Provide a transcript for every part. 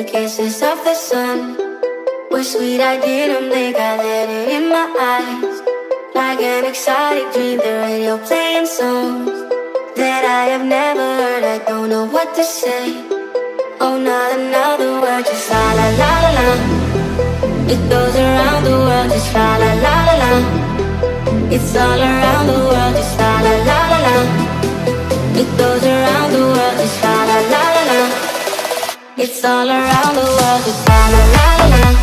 the kisses of the sun were sweet. I didn't blink, I let it in my eyes. Like an exotic dream, the radio playing songs that I have never heard. I don't know what to say. Oh, not another word, just la la la la la. It goes around the world, just la la la la la. It's all around the world, just la la la It's all around the world. It's all around the world.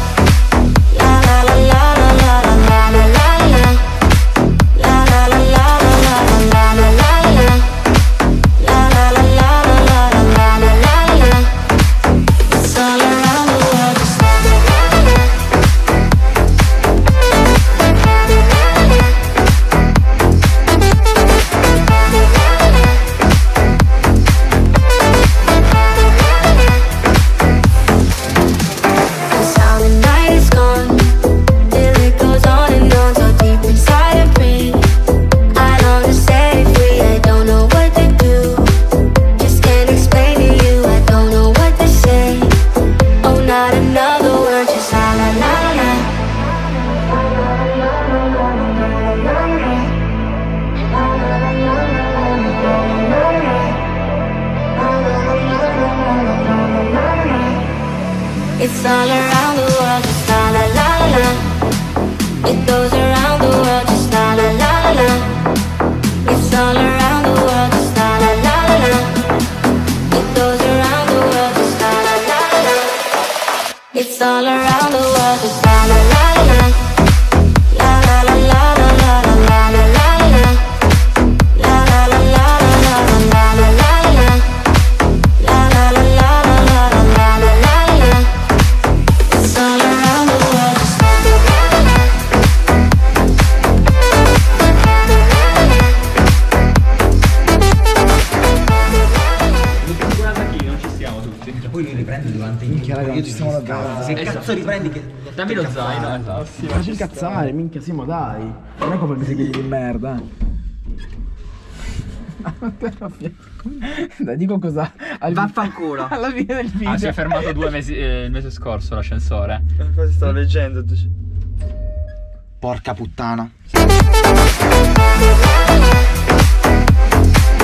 It's all around the world, just la la la la. It goes around the world, just la la la la. It's all around the world, just la la la la. It goes around the world, just la la la la. It's all around the world, just riprende durante il Minchia, raga, io ci stiamo davvero. Se cazzo riprendi che. Dammi lo zaino, esatto. Facci incazzare, minchia Simo dai. Non è come sei di merda. Dai, dico cosa. al- Vaffanculo. Alla fine del video. Ah, si è fermato due mesi eh, il mese scorso l'ascensore. Infatti stavo leggendo. Porca puttana.